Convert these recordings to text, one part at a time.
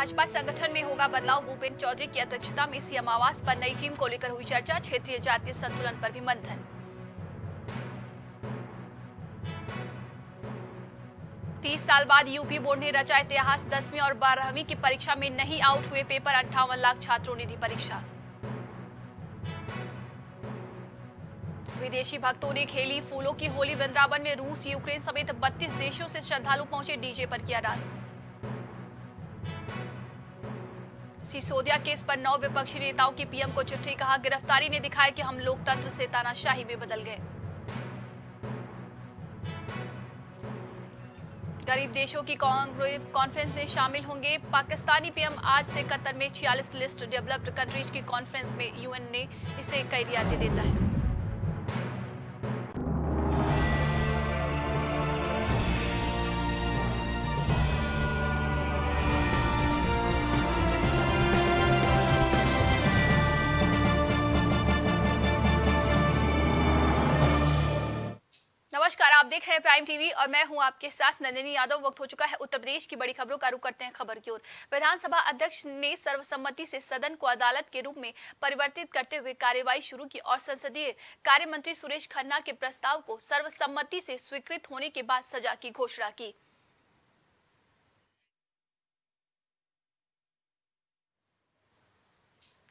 भाजपा संगठन में होगा बदलाव। भूपेन्द्र चौधरी की अध्यक्षता में सीएम आवास पर नई टीम को लेकर हुई चर्चा। क्षेत्रीय जातीय संतुलन पर भी मंथन। तीस साल बाद यूपी बोर्ड ने रचा इतिहास। दसवीं और बारहवीं की परीक्षा में नहीं आउट हुए पेपर। अंठावन लाख छात्रों ने दी परीक्षा। विदेशी भक्तों ने खेली फूलों की होली। वृंदावन में रूस, यूक्रेन समेत 32 देशों से श्रद्धालु पहुँचे डीजे पर किया डांस। सिसोदिया केस पर नौ विपक्षी नेताओं की पीएम को चिट्ठी कहा, गिरफ्तारी ने दिखाया कि हम लोकतंत्र से तानाशाही में बदल गए। गरीब देशों की कॉन्फ्रेंस में शामिल होंगे। पाकिस्तानी पीएम आज से कतर में 46 लिस्ट डेवलप्ड कंट्रीज़ की कॉन्फ्रेंस में यूएन ने इसे कई रियायतें देता है। नमस्कार, आप देख रहे हैं प्राइम टीवी और मैं हूँ आपके साथ नंदिनी यादव। वक्त हो चुका है उत्तर प्रदेश की बड़ी खबरों का रुख करते हैं खबर की ओर। विधानसभा अध्यक्ष ने सर्वसम्मति से सदन को अदालत के रूप में परिवर्तित करते हुए कार्यवाही शुरू की और संसदीय कार्य मंत्री सुरेश खन्ना के प्रस्ताव को सर्वसम्मति से स्वीकृत होने के बाद सजा की घोषणा की।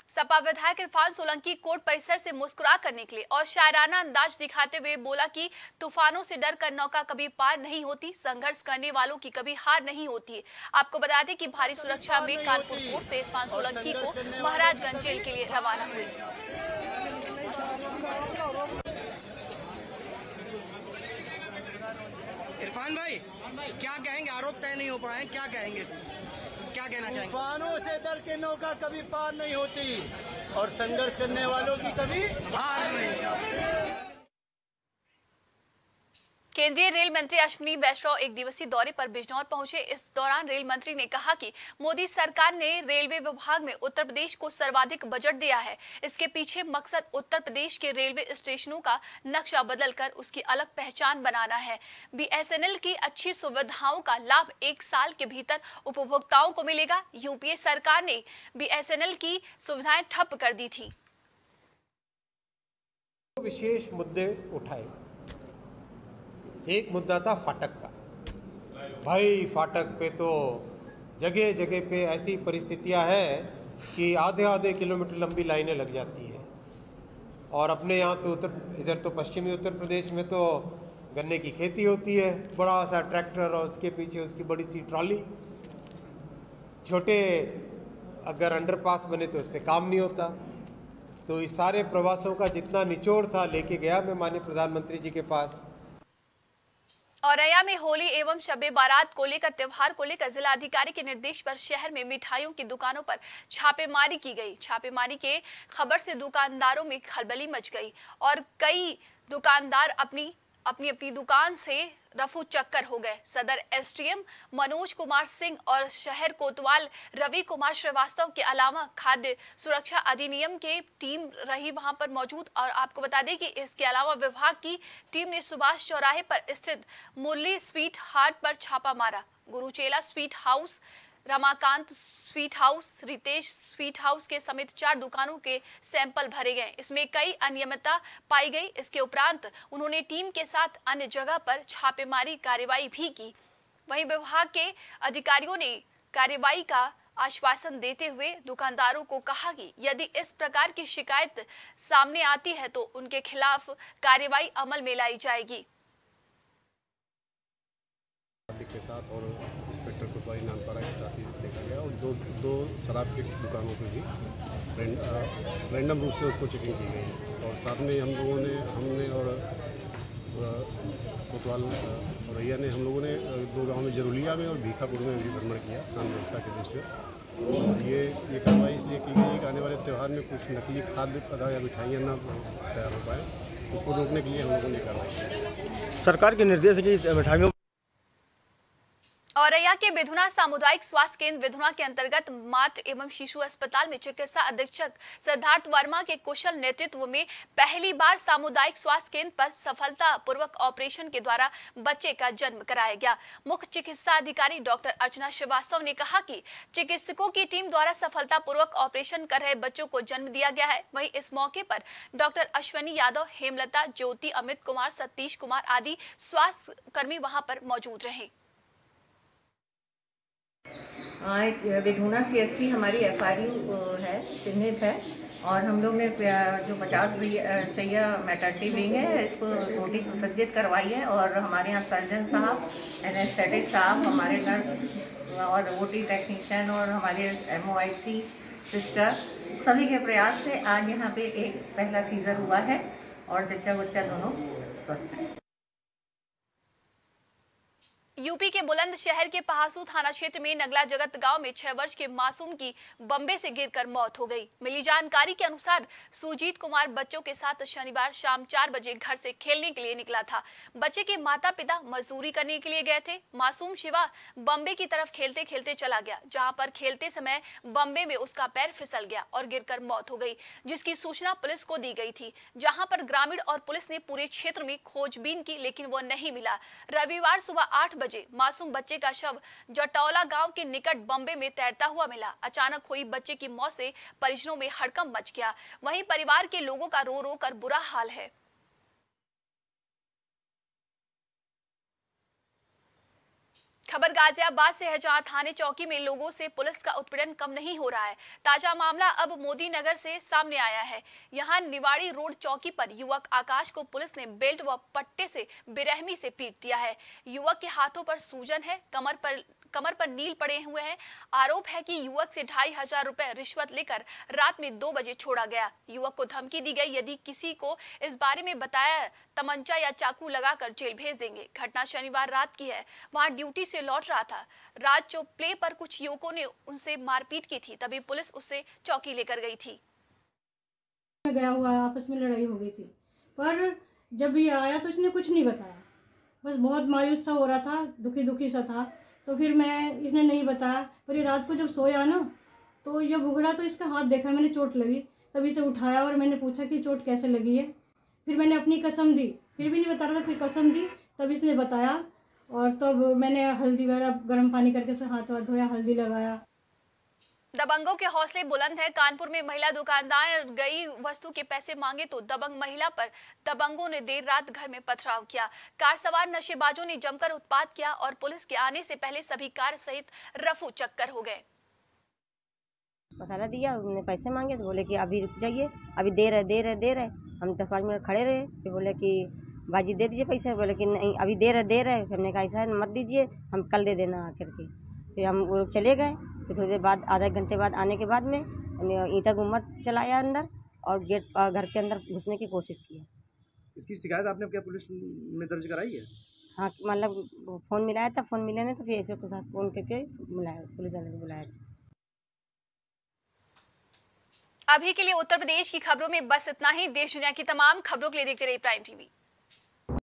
सपा विधायक इरफान सोलंकी कोर्ट परिसर से मुस्कुरा कर निकले और शायराना अंदाज दिखाते हुए बोला कि तूफानों से डर कर नौका कभी पार नहीं होती संघर्ष करने वालों की कभी हार नहीं होती। आपको बता दें कि भारी सुरक्षा में कानपुर कोर्ट से इरफान सोलंकी को महाराजगंज जेल के लिए रवाना हुए। इरफान भाई क्या कहेंगे? आरोप तय नहीं हो पाए क्या कहेंगे क्या कहना चाहेंगे? तूफानों से डर के नौका कभी पार नहीं होती और संघर्ष करने वालों की कभी हार नहीं केंद्रीय रेल मंत्री अश्विनी वैष्णव एक दिवसीय दौरे पर बिजनौर पहुँचे। इस दौरान रेल मंत्री ने कहा कि मोदी सरकार ने रेलवे विभाग में उत्तर प्रदेश को सर्वाधिक बजट दिया है। इसके पीछे मकसद उत्तर प्रदेश के रेलवे स्टेशनों का नक्शा बदलकर उसकी अलग पहचान बनाना है। बीएसएनएल की अच्छी सुविधाओं का लाभ एक साल के भीतर उपभोक्ताओं को मिलेगा। यूपीए सरकार ने बीएसएनएल की सुविधाएँ ठप कर दी थी। विशेष मुद्दे उठाए। एक मुद्दा था फाटक का। भाई, फाटक पे तो जगह जगह पे ऐसी परिस्थितियाँ हैं कि आधे आधे किलोमीटर लंबी लाइनें लग जाती हैं। और अपने यहाँ तो उत्तर, इधर तो पश्चिमी उत्तर प्रदेश में तो गन्ने की खेती होती है। बड़ा सा ट्रैक्टर और उसके पीछे उसकी बड़ी सी ट्रॉली। छोटे अगर अंडरपास बने तो उससे काम नहीं होता। तो इस सारे प्रवासों का जितना निचोड़ था, लेके गया मैं माननीय प्रधानमंत्री जी के पास। औरैया में होली एवं शबे बारात को लेकर त्योहार को लेकर जिलाधिकारी के निर्देश पर शहर में मिठाइयों की दुकानों पर छापेमारी की गई। छापेमारी के खबर से दुकानदारों में खलबली मच गई और कई दुकानदार अपनी अपनी अपनी दुकान से रफू चक्कर हो गए। सदर एसडीएम मनोज कुमार सिंह और शहर कोतवाल रवि कुमार श्रीवास्तव के अलावा खाद्य सुरक्षा अधिनियम के टीम रही वहाँ पर मौजूद। और आपको बता दें कि इसके अलावा विभाग की टीम ने सुभाष चौराहे पर स्थित मुरली स्वीट हार्ट पर छापा मारा। Guruchela sweet house Ramakant sweet house, Ritesh sweet house के समेत चार दुकानों के सैंपल भरे गए। इसमें कई अनियमितता पाई गई। इसके उपरांत उन्होंने टीम के साथ अन्य जगह पर छापेमारी कार्रवाई भी की। वहीं विभाग के अधिकारियों ने कार्रवाई का आश्वासन देते हुए दुकानदारों को कहा कि यदि इस प्रकार की शिकायत सामने आती है तो उनके खिलाफ कार्रवाई अमल में लाई जाएगी। के साथ और इंस्पेक्टर कोतवाली नानपारा के साथ ही देखा गया और दो दो शराब की दुकानों पर भी रैंडम रूप से उसको चेकिंग की गई और साथ में हम लोगों ने, हमने और कोतवाल रैया ने हम लोगों ने दो गाँव में जरूलिया में और भीखापुर में भी भ्रमण किया शांति व्यवस्था के दृष्टि और ये ये कार्रवाई इसलिए की गई कि आने वाले त्यौहार में कुछ नकली खाद्य पदार्थ या मिठाइयाँ ना तैयार हो पाए, उसको रोकने के लिए हम लोगों ने कार्रवाई की। सरकार के निर्देश की मिठाइयों औरैया के विधुना सामुदायिक स्वास्थ्य केंद्र विधुना के अंतर्गत मातृ एवं शिशु अस्पताल में चिकित्सा अधीक्षक सिद्धार्थ वर्मा के कुशल नेतृत्व में पहली बार सामुदायिक स्वास्थ्य केंद्र पर सफलता पूर्वक ऑपरेशन के द्वारा बच्चे का जन्म कराया गया। मुख्य चिकित्सा अधिकारी डॉक्टर अर्चना श्रीवास्तव ने कहा की चिकित्सकों की टीम द्वारा सफलता पूर्वक ऑपरेशन कर रहे बच्चों को जन्म दिया गया है। वही इस मौके पर डॉक्टर अश्वनी यादव, हेमलता, ज्योति, अमित कुमार, सतीश कुमार आदि स्वास्थ्य कर्मी वहाँ पर मौजूद रहे। आज विधुना सी हमारी एफ़ आर यू है, चिन्हित है। और हम लोग ने जो पचास चैया मैटर्निटी विंग है, इसको रोटी सुसज्जित करवाई है। और हमारे यहाँ सर्जन साहब एनेस्थेटिक साहब, हमारे नर्स और ओटी टेक्नीशियन और हमारे एम सिस्टर सभी के प्रयास से आज यहाँ पे एक पहला सीज़र हुआ है। और जच्चा बच्चा दोनों स्वस्थ हैं। यूपी के बुलंदशहर के पहासू थाना क्षेत्र में नगला जगत गाँव में छह वर्ष के मासूम की बम्बे से गिरकर मौत हो गई। मिली जानकारी के अनुसार सुरजीत कुमार बच्चों के साथ शनिवार शाम चार बजे घर से खेलने के लिए निकला था। बच्चे के माता पिता मजदूरी करने के लिए गए थे। मासूम शिवा बम्बे की तरफ़ खेलते खेलते चला गया, जहाँ पर खेलते समय बम्बे में उसका पैर फिसल गया और गिरकर मौत हो गई, जिसकी सूचना पुलिस को दी गई थी, जहाँ पर ग्रामीण और पुलिस ने पूरे क्षेत्र में खोजबीन की, लेकिन वो नहीं मिला। रविवार सुबह आठ बजे बजे मासूम बच्चे का शव जटौला गाँव के निकट बम्बे में तैरता हुआ मिला। अचानक हुई बच्चे की मौत से परिजनों में हड़कम मच गया। वहीं परिवार के लोगों का रो रो कर बुरा हाल है। खबर गाजियाबाद से है, जहाँ थाने चौकी में लोगों से पुलिस का उत्पीड़न कम नहीं हो रहा है। ताज़ा मामला अब मोदी नगर से सामने आया है। यहाँ निवाड़ी रोड चौकी पर युवक आकाश को पुलिस ने बेल्ट व पट्टे से बेरहमी से पीट दिया है। युवक के हाथों पर सूजन है, कमर पर कमर पर नील पड़े हुए हैं। आरोप है कि युवक से ढाई हज़ार रुपए रिश्वत लेकर रात में दो बजे छोड़ा गया। युवक को धमकी दी गई। यदि किसी को इस बारे में बताया, तमंचा या चाकू लगाकर जेल भेज देंगे। घटना शनिवार रात की है। वहाँ ड्यूटी से लौट रहा था। रात चौक प्ले पर कुछ युवकों ने उनसे मारपीट की थी, तभी पुलिस उससे चौकी लेकर गई थी। गया हुआ, आपस में लड़ाई हो गई थी। पर जब ये आया तो इसने कुछ नहीं बताया। बस बहुत मायूस सा हो रहा था दुखी दुखी सा था। तो फिर मैं इसने नहीं बताया। पर ये रात को जब सोया ना तो ये उगड़ा तो इसका हाथ देखा, मैंने चोट लगी। तभी से उठाया और मैंने पूछा कि चोट कैसे लगी है। फिर मैंने अपनी कसम दी। फिर भी नहीं बता रहा था, फिर कसम दी। तब इसने बताया और तब मैंने हल्दी वगैरह गर्म पानी करके से हाथ वाथ धोया, हल्दी लगाया। दबंगों के हौसले बुलंद है। कानपुर में महिला दुकानदार गई वस्तु के पैसे मांगे तो दबंग महिला पर दबंगों ने देर रात घर में पथराव किया। कार सवार नशेबाजों ने जमकर उत्पात किया और पुलिस के आने से पहले सभी कार सहित रफू चक्कर हो गए। मसाला दिया, उन्होंने पैसे मांगे तो बोले कि अभी रुक जाइए, अभी दे रहे दे रहे दे रहे। हम दस पाँच मिनट खड़े रहे, फिर बोले कि बाजी दे दीजिए पैसे, बोले कि नहीं, अभी दे रहे दे रहे। फिर हमने कहा, ऐसा मत दीजिए, हम कल दे देना आकर के। फिर हम वो लोग चले गए। फिर थोड़ी देर बाद आधा घंटे बाद आने के बाद में ईटा गुम्मट चलाया अंदर और गेट घर के अंदर घुसने की कोशिश की। इसकी शिकायत आपने क्या पुलिस में दर्ज कराई है? हाँ मतलब फ़ोन मिलाया था फ़ोन मिले नहीं तो फिर ऐसे के साथ फ़ोन करके बुलाया पुलिस वाले को बुलाया। था अभी के लिए उत्तर प्रदेश की खबरों में बस इतना ही। देश दुनिया की तमाम खबरों के लिए देखते रहिए प्राइम टीवी